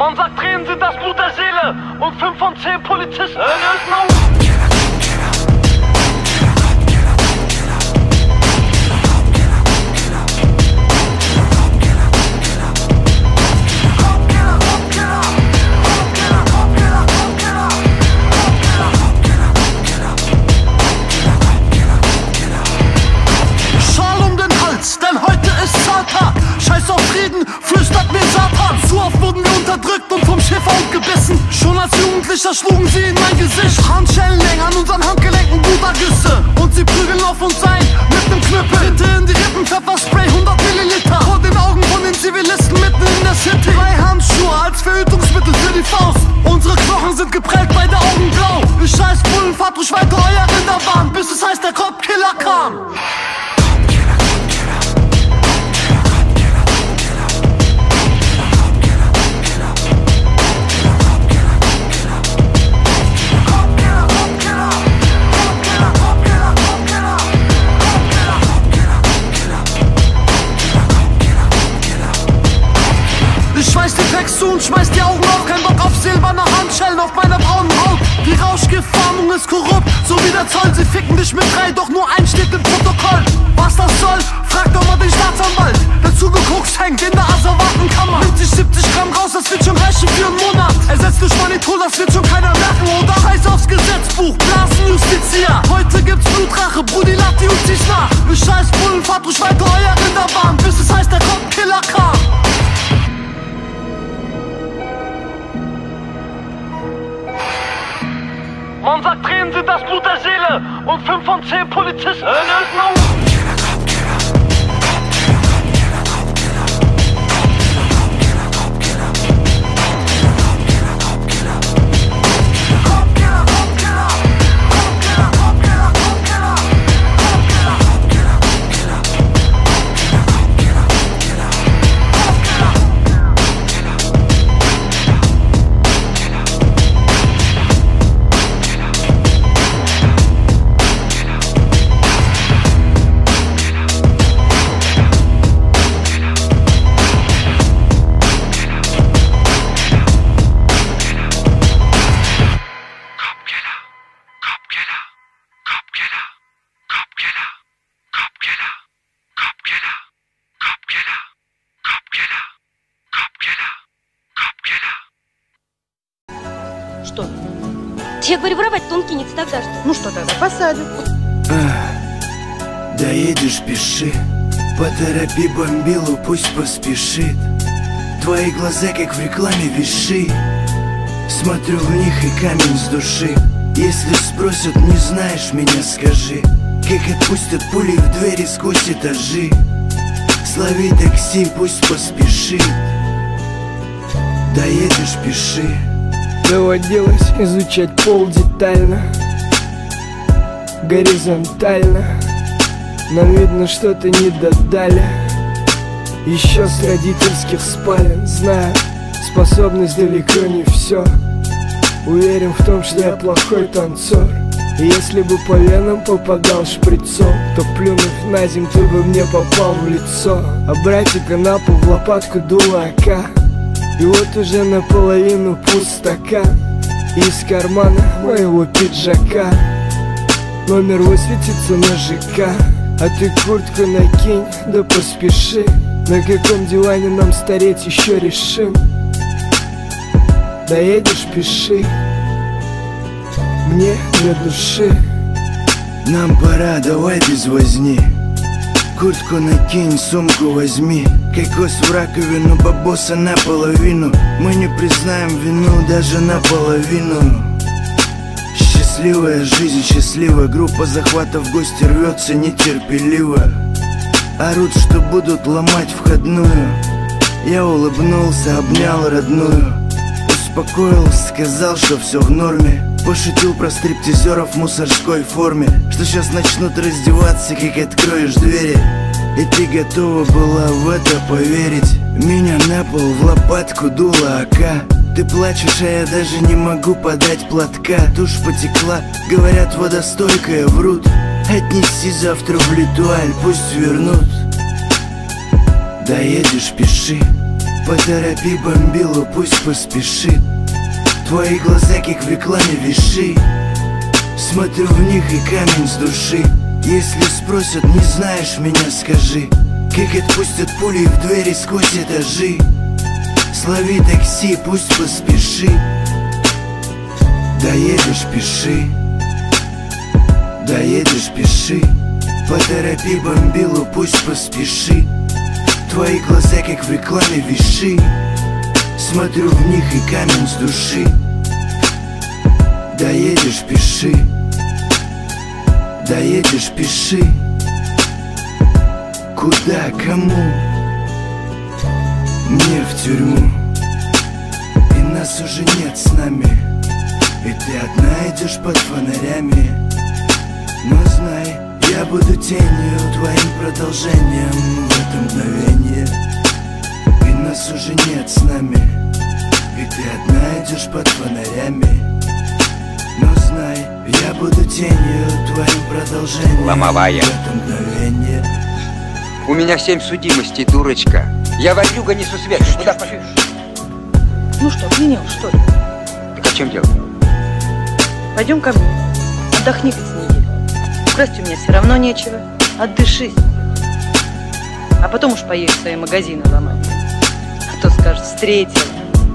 Man sagt, Tränen sind das Blut der Seele und 5 von 10 Polizisten äh, hören auf! Scheiß auf Frieden, flüstert mir Satan. Zu oft wurden wir unterdrückt und vom Schäferhund gebissen. Schon als Jugendlicher schlugen sie in mein Gesicht. Handschellen hängen an unseren Handgelenken, Blutagüsse. Und sie prügeln auf uns ein schmeiß die Augen auf. Kein Bock auf silberne Handschellen auf meiner braunen Haut. Die Rauschgiftfahndung ist korrupt, so wie der Zoll. Sie ficken dich mit drei, doch nur ein steht im Protokoll. Was das soll, frag doch mal den Staatsanwalt. Der zugeguckt hängt in der Asservatenkammer. Nimmt sich 70 Gramm raus, das wird schon reichen für einen Monat. Ersetzt durch Manitol, das wird schon keiner merken. Oder Scheiß aufs Gesetzbuch, Blasenjustizier. Heute gibt's Blutrache, Brudi, lad die und zieh's nach. Scheiß Bullen, fahrt ruhig weiter sind das Blut der Seele und 5 von 10 Polizisten Я говорю, воровать он кинется тогда что? Ну что тогда, посадят. Доедешь, пиши. Поторопи бомбилу, пусть поспешит. Твои глаза, как в рекламе, виши. Смотрю в них и камень с души. Если спросят, не знаешь меня, скажи. Как отпустят пули в двери сквозь этажи. Слови такси, пусть поспешит. Доедешь, пиши Доводилось изучать пол детально Горизонтально. Нам видно, что-то не додали. Еще с родительских спален Знаю, способность далеко не все Уверен в том, что я плохой танцор. И если бы по венам попадал шприцом То плюнув на земь, ты бы мне попал в лицо. А братика на пол в лопатку дула и вот уже наполовину пуст стакан Из кармана моего пиджака. Номер высветится на ЖК. А ты куртку накинь, да поспеши. На каком диване нам стареть еще решим? Доедешь, пиши. Мне для души. Нам пора, давай без возни. Куртку накинь, сумку возьми Кокос в раковину, бабоса наполовину. Мы не признаем вину даже наполовину. Счастливая жизнь, счастливая группа захвата в гости рвется нетерпеливо. Орут, что будут ломать входную. Я улыбнулся, обнял родную. Успокоил, сказал, что все в норме. Пошутил про стриптизеров в мусорской форме. Что сейчас начнут раздеваться, как откроешь двери И ты готова была в это поверить? Меня на пол в лопатку дуло АК Ты плачешь, а я даже не могу подать платка. Тушь потекла, говорят водостойкая, врут. Отнеси завтра в литуаль, пусть вернут. Доедешь, пиши. Поторопи бомбилу, пусть поспешит Твои глаза, как в рекламе виши. Смотрю в них и камень с души Если спросят, не знаешь меня, скажи. Как отпустят пули в двери сквозь этажи Слови такси, пусть поспеши. Доедешь, пиши. Доедешь, пиши. Поторопи бомбилу, пусть поспеши. Твои глаза, как в рекламе виши. Смотрю в них и камень с души. Доедешь, пиши Доедешь, пиши Куда, кому? Мне в тюрьму И нас уже нет с нами. И ты одна идешь под фонарями. Но знай, я буду тенью Твоим продолжением в это мгновение. И нас уже нет с нами. И ты одна идешь под фонарями Ломовая. У меня семь судимостей, дурочка. Я варюга несу свет. Куда пошли? Ну что, охренел, что ли? Так о чем дело? Пойдем ко мне. Отдохни хоть с неделю. Украсть у меня все равно нечего. Отдышись. А потом уж поедешь свои магазины ломать. А то скажешь, встретил.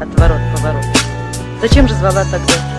Отворот, поворот. Зачем же звала тогда?